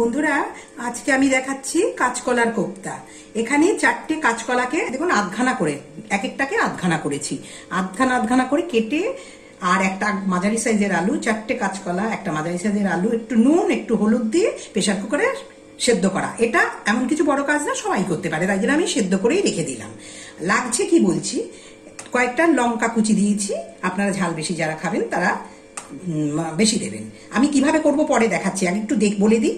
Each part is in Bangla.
বন্ধুরা, আজকে আমি দেখাচ্ছি কাঁচকলার কোপ্তা। এখানে চারটে কাঁচকলাকে, দেখুন, আধখানা করে এক একটাকে আধখানা করেছি। আধখানা আধখানা করে কেটে, আর একটা মাঝারি সাইজের আলু, চারটে কাঁচকলা, একটা মাঝারি সাইজের আলু, একটু নুন, একটু হলুদ দিয়ে প্রেশার কুকারে সেদ্ধ করা। এটা এমন কিছু বড় কাজ না, সবাই করতে পারে, তাই জন্য আমি সেদ্ধ করেই রেখে দিলাম। লাগছে কি বলছি? কয়েকটা লঙ্কা কুচি দিয়েছি, আপনারা ঝাল বেশি যারা খাবেন, তারা বেশি দেবেন। আমি কীভাবে করব পরে দেখাচ্ছি, আগে একটু দেখ, বলে দিই।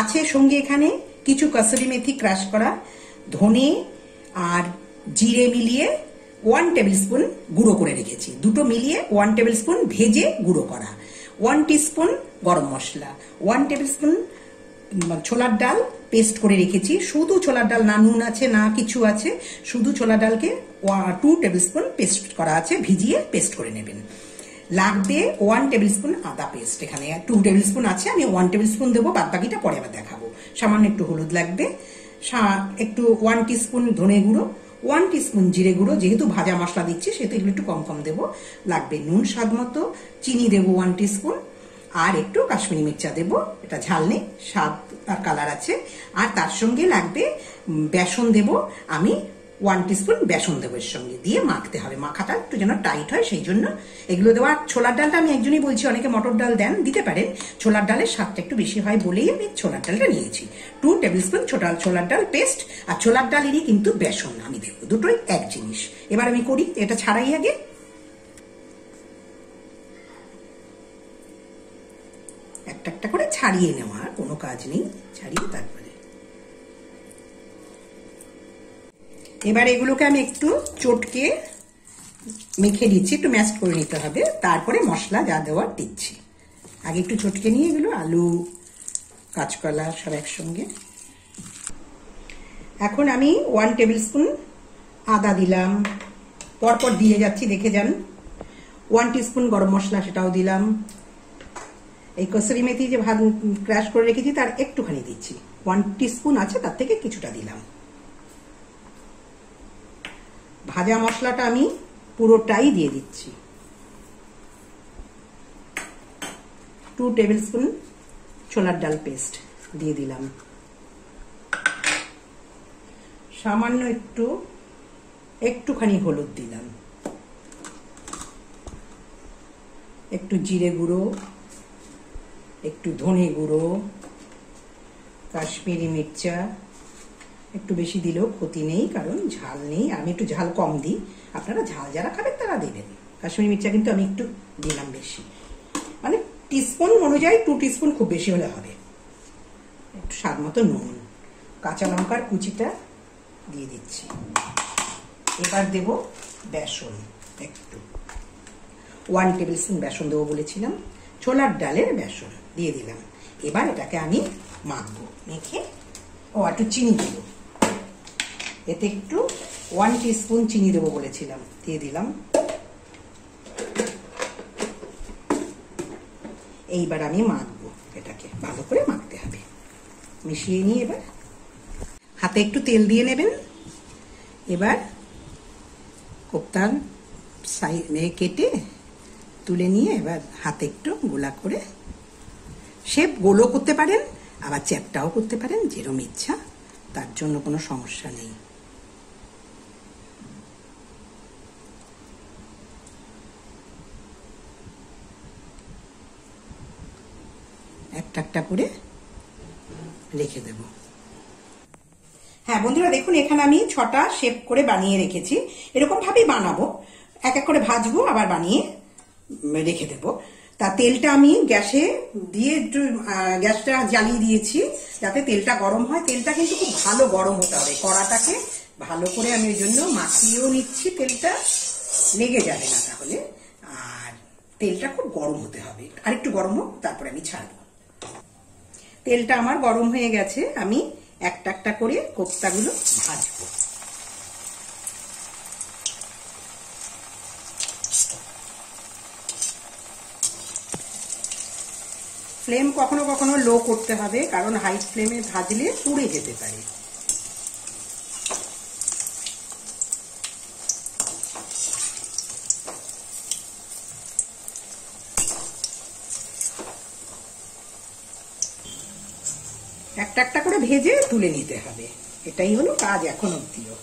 আছে সঙ্গে এখানে কিছু কসুরি মেথি ক্রাশ করা, ধনে আর জিরে মিলিয়ে ওয়ান টেবিল স্পুন গুঁড়ো করে রেখেছি। দুটো মিলিয়ে ওয়ান টেবিল স্পুন ভেজে গুঁড়ো করা। ওয়ান টিস্পুন গরম মশলা। ওয়ান টেবিল স্পুন ছোলার ডাল পেস্ট করে রেখেছি। শুধু ছোলার ডাল, না নুন আছে, না কিছু আছে, শুধু ছোলার ডালকে টু টেবিল স্পুন পেস্ট করা আছে, ভিজিয়ে পেস্ট করে নেবেন। লাগবে ওয়ান টেবিল স্পুন আদা পেস্ট এখানে টু টেবিল স্পুন আছে, আমি ওয়ান টেবিল স্পুন দেবো বাদ বাকিটা পরে আবার দেখাবো। সামান্য একটু হলুদ লাগবে। একটু ওয়ান টিস্পুন ধনে গুঁড়ো ওয়ান টিস্পুন জিরে গুঁড়ো, যেহেতু ভাজা মশলা দিচ্ছি, সেহেতু এগুলো একটু কম কম দেবো। লাগবে নুন স্বাদ মতো, চিনি দেবো ওয়ান টিস্পুন আর একটু কাশ্মীরি মির্চা দেবো। এটা ঝাল নেই, স্বাদ আর কালার আছে। আর তার সঙ্গে লাগবে বেসন দেব। আমি ওয়ান টিস্পুন বেসন দেবো এর সঙ্গে। দিয়ে মাখতে হবে। মাখাটা একটু যেন টাইট হয়, সেই জন্য এগুলো দেওয়া ছোলার ডালটা আমি একজনই বলছি, অনেকে মটর ডাল দেন, দিতে পারেন। ছোলার ডালের স্বাদটা একটু বেশি হয় বলেই আমি ছোলার ডালটা নিয়েছি। টু টেবিল স্পুন ছোটা, ছোলার ডাল পেস্ট আর ছোলার ডালেরই কিন্তু বেসন আমি দেবো। দুটোই এক জিনিস। এবার আমি করি, এটা ছাড়াই আগে। একটা একটা করে ছাড়িয়ে নেওয়া কোনো কাজ নেই। ছাড়িয়ে তারপরে এবার এগুলোকে আমি একটু চটকে মেখে দিচ্ছি একটু ম্যাশ করে নিতে হবে। তারপরে মশলা যা দেওয়ার দিচ্ছি। আগে একটু চটকে নিয়ে এগুলো, আলু, কাঁচকলা সব একসঙ্গে। এখন আমি ওয়ান টেবিল স্পুন আদা দিলাম। পরপর দিয়ে যাচ্ছি, দেখে যান। ওয়ান টিস্পুন গরম মশলা সেটাও দিলাম। এই কসুরি মেথি যে ভাত ক্র্যাশ করে রেখেছি, তার একটুখানি দিচ্ছি। ওয়ান টিস্পুন আছে, তার থেকে কিছুটা দিলাম। ভাজা মশলাটা আমি পুরোটাই দিয়ে দিচ্ছি। টু টেবিল স্পুন ছোলার ডাল পেস্ট দিয়ে দিলাম। সামান্য একটু, একটুখানি হলুদ দিলাম। একটু জিরে গুঁড়ো, একটু ধনে গুঁড়ো, কাশ্মীরি মির্চা একটু বেশি দিলেও ক্ষতি নেই, কারণ ঝাল নেই আমি একটু ঝাল কম দিই। আপনারা ঝাল যারা খাবেন তারা দেবেন। কাশ্মীরি মির্চা কিন্তু আমি একটু দিলাম বেশি। মানে টিস্পুন অনুযায়ী টু টিস্পুন খুব বেশি হলে হবে। একটু স্বাদ মতো নুন, কাঁচা লঙ্কার কুচিটা দিয়ে দিচ্ছি। এবার দেব বেসন একটু। ওয়ান টেবিল স্পুন বেসন দেবো বলেছিলাম। ছোলার ডালের বেসন দিয়ে দিলাম। এবার এটাকে আমি মাখবো, মেখে, ও একটু চিনি দেবো। এতে একটু ওয়ান স্পুন চিনি দেবো বলেছিলাম, দিয়ে দিলাম। এইবার আমি মাখবো এটাকে, ভালো করে মাখতে হবে। মিশিয়ে নিয়ে এবার। হাতে একটু তেল দিয়ে নেবেন। এবার কোপ্তার সাই কেটে তুলে নিয়ে এবার হাতে একটু গোলা করে শেপ গোলও করতে পারেন, আবার চ্যাপটাও করতে পারেন, যেরম ইচ্ছা, তার জন্য কোনো সমস্যা নেই। একটা একটা করে রেখে দেব। হ্যাঁ বন্ধুরা দেখুন, এখানে আমি ছটা শেপ করে বানিয়ে রেখেছি। এরকম ভাবেই বানাবো। এক এক করে ভাজবো, আবার বানিয়ে রেখে দেবো। তা তেলটা আমি গ্যাসে দিয়ে একটু গ্যাসটা জ্বালিয়ে দিয়েছি, যাতে তেলটা গরম হয়। তেলটা কিন্তু খুব ভালো গরম হতে হবে। কড়াটাকে ভালো করে আমি ওই জন্য মাখিয়েও নিচ্ছি, তেলটা লেগে যাবে না তাহলে। আর তেলটা খুব গরম হতে হবে। আর একটু গরম হোক, তারপরে আমি ছাড়বো। তেলটা আমার গরম হয়ে গেছে, আমি একটা একটা করে কোপ্তাগুলো ভাজবো। ফ্লেম কখনো কখনো লো করতে হবে, কারণ হাই ফ্লেমে ভাজলে পুড়ে যেতে পারে। একটা একটা করে ভেজে তুলে নিতে হবে। এটাই হলো কাজ এখন অব্দিও।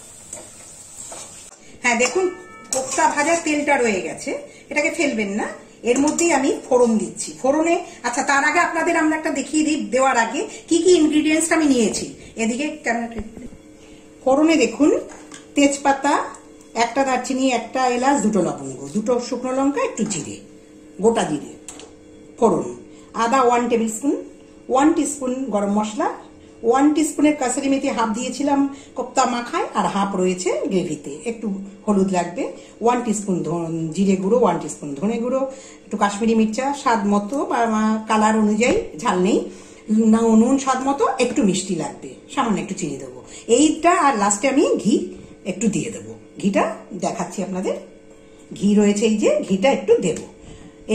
হ্যাঁ দেখুন, কোপ্তা ভাজার তেলটা রয়ে গেছে। এটাকে ফেলবেন না। এর মধ্যেই আমি ফোড়ন দিচ্ছি। ফোড়নে আচ্ছা তার আগে আপনাদের আমরা একটা দেখিয়ে দিই, দেওয়ার আগে কি কি ইনগ্রিডিয়েন্টস আমি নিয়েছি। এদিকে ফোড়নে দেখুন, তেজপাতা, একটা দারচিনি, একটা এলাচ, দুটো লবঙ্গ, দুটো শুকনো লঙ্কা, একটু জিরে, গোটা জিরে। ফোড়ন, আদা one tablespoon one teaspoon garam masala one টিস্পুনের kasuri methi half দিয়েছিলাম কোপ্তা মাখায় আর হাফ রয়েছে গ্রেভিতে। একটু হলুদ লাগবে। ওয়ান টিস্পুন জিরে গুঁড়ো ওয়ান টিস্পুন ধনে গুঁড়ো, একটু কাশ্মীরি মির্চা, স্বাদ মতো বা কালার অনুযায়ী, ঝাল নেই। না, নুন স্বাদ মতো, একটু মিষ্টি লাগবে। সামান্য একটু চিনি দেবো। এইটা আর লাস্টে আমি ঘি একটু দিয়ে দেবো। ঘিটা দেখাচ্ছি আপনাদের। ঘি রয়েছে এই যে, ঘিটা একটু দেবো।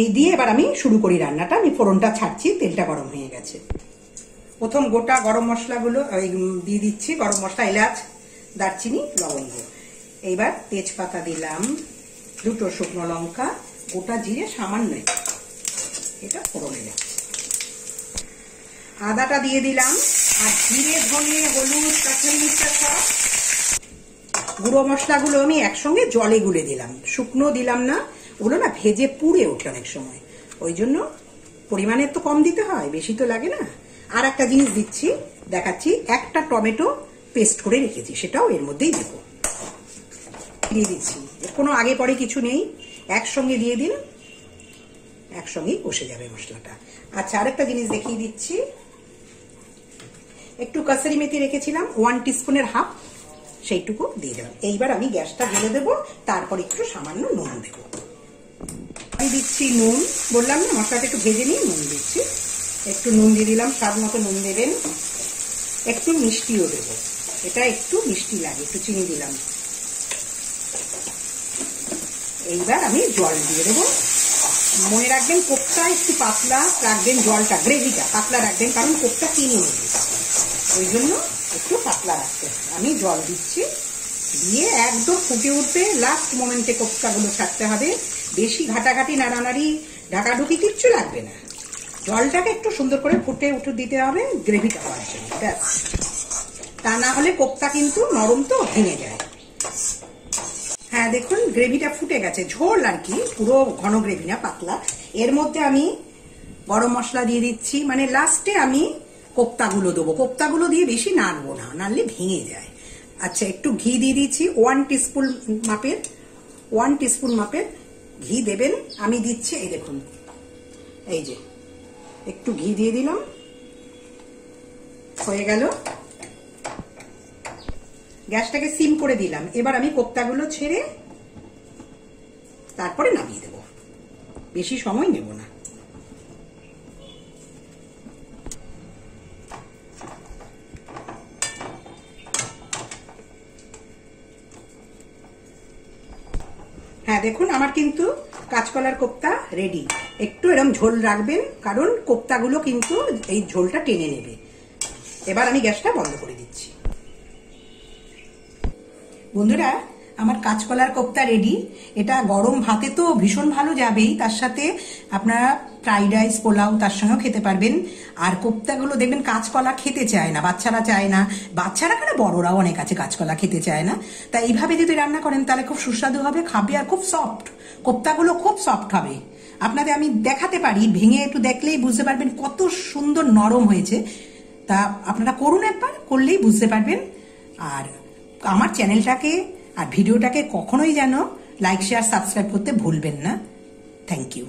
এই দিয়ে এবার আমি শুরু করি রান্নাটা। আমি ফোড়নটা ছাড়ছি, তেলটা গরম হয়ে গেছে। প্রথম গোটা গরম মশলাগুলো দিয়ে দিচ্ছি গরম মশলা, এলাচ, দারচিনি, লবঙ্গ। এইবার তেজপাতা দিলাম, দুটো শুকনো লঙ্কা, গোটা জিরে সামান্য এটা ফোড়নে যাচ্ছে আদাটা দিয়ে দিলাম, আর জিরে, ধনে, হলুদ কাঁচাই মিরচা সব। গুঁড়ো মশলাগুলো আমি একসঙ্গে জলে গুলে দিলাম। শুকনো দিলাম না ওগুলো না ভেজে পুড়ে ওঠে অনেক সময়। ওই জন্য পরিমাণের তো কম দিতে হয়, বেশি তো লাগে না। আর একটা জিনিস দিচ্ছি, দেখাচ্ছি, একটা টমেটো পেস্ট করে রেখেছি, সেটাও এর মধ্যেই দেব। দিয়ে দিচ্ছি। কোনো আগে পরে কিছু নেই, একসঙ্গে দিয়ে দিন, একসঙ্গেই বসে যাবে মশলাটা। আচ্ছা আরেকটা জিনিস দেখিয়ে দিচ্ছি। একটু কাসারি মেথি রেখেছিলাম ওয়ান টিস্পুনের হাফ, সেইটুকু দিয়ে দিলাম। এইবার আমি গ্যাসটা ঢেলে দেবো, তারপর একটু সামান্য নুন দেবো। দিচ্ছি নুন। বললাম, না, মশলাটা একটু ভেজে নিয়ে নুন দিচ্ছি। একটু নুন দিয়ে দিলাম, স্বাদ মতো নুন দেবেন। একটু মিষ্টিও দেব। এটা একটু মিষ্টি লাগে, একটু চিনি দিলাম। এইবার আমি জল দিয়ে দেবো। মনে রাখবেন কোপটা একটু পাতলা রাখবেন, জলটা, গ্রেভিটা পাতলা রাখবেন, কারণ কোপটা চিনি নেবে ওই জন্য একটু পাতলা রাখতে আমি জল দিচ্ছি। দিয়ে একদম ফুটে উঠবে লাস্ট মোমেন্টে কোপ্তাগুলো ছাড়তে হবে। বেশি ঘাটাঘাটি নাড়ানাড়ি ঢাকাঢুকি কিচ্ছু লাগবে না। জলটাকে একটু সুন্দর করে ফুটে উঠে দিতে হবে গ্রেভিটা হওয়ার জন্য, ব্যাস। তা না হলে কোপ্তা কিন্তু নরম তো ভেঙে যায়। হ্যাঁ দেখুন গ্রেভিটা ফুটে গেছে, ঝোল আর কি, পুরো ঘন গ্রেভি না, পাতলা। এর মধ্যে আমি গরম মশলা দিয়ে দিচ্ছি মানে লাস্টে আমি কোপ্তাগুলো দেবো। কোপ্তাগুলো দিয়ে বেশি নাড়বো না, নাড়লে ভেঙে যায়। আচ্ছা একটু ঘি দিয়ে দিচ্ছি ওয়ান টিস্পুন মাপের ওয়ান টিস্পুন মাপের ঘি দেবেন। আমি দিচ্ছি, এই দেখুন। এই যে, একটু ঘি দিয়ে দিলাম। হয়ে গেল। গ্যাসটাকে সিম করে দিলাম। এবার আমি কোপ্তাগুলো ছেড়ে তারপরে নামিয়ে দেব। বেশি সময় নেব না। হ্যাঁ দেখুন, আমার কিন্তু কাঁচকলার কোপ্তা রেডি একটু এরম ঝোল রাখবেন, কারণ কোপ্তাগুলো কিন্তু এই ঝোলটা টেনে নেবে। এবার আমি গ্যাসটা বন্ধ করে দিচ্ছি। বন্ধুরা আমার কাঁচকলার কোপ্তা রেডি এটা গরম ভাতে তো ভীষণ ভালো যাবেই। তার সাথে আপনারা ফ্রাইড রাইস পোলাও তার সঙ্গেও খেতে পারবেন। আর কোপ্তাগুলো দেখবেন কাঁচকলা খেতে চায় না, বাচ্চারা চায় না। বাচ্চারা কেন? বড়রাও অনেক আছে কাঁচকলা খেতে চায় না। তা এইভাবে যদি রান্না করেন, তাহলে খুব সুস্বাদু হবে, খাবে আর খুব সফট কোপ্তাগুলো খুব সফট হবে। আপনাদের আমি দেখাতে পারি, ভেঙে একটু দেখলেই বুঝতে পারবেন কত সুন্দর নরম হয়েছে। তা আপনারা করুন একবার, করলেই বুঝতে পারবেন। আর আমার চ্যানেলটাকে আর ভিডিওটাকে কখনোই যেন লাইক শেয়ার সাবস্ক্রাইব করতে ভুলবেন না। Thank you